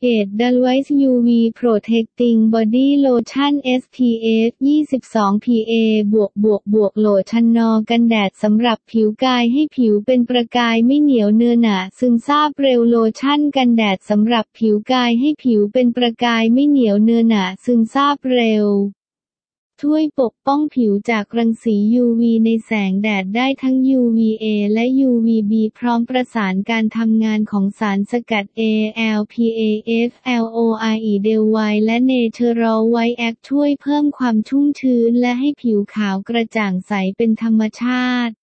Edelweiss UV Protecting Body Lotion SPF 22 PA บวกบวกบวกโลชั่นนอกันแดดสำหรับผิวกายให้ผิวเป็นประกายไม่เหนียวเนื้อหนาซึมซาบเร็วโลชั่นกันแดดสำหรับผิวกายให้ผิวเป็นประกายไม่เหนียวเนื้อหนาซึมซาบเร็วช่วยปกป้องผิวจากรังสี UV ในแสงแดดได้ทั้ง UVA และ UV b พร้อมประสานการทำงานของสารสกัด ALPAF LOIE Dewy และ Natural White Act ช่วยเพิ่มความชุ่มชื้นและให้ผิวขาวกระจ่างใสเป็นธรรมชาติ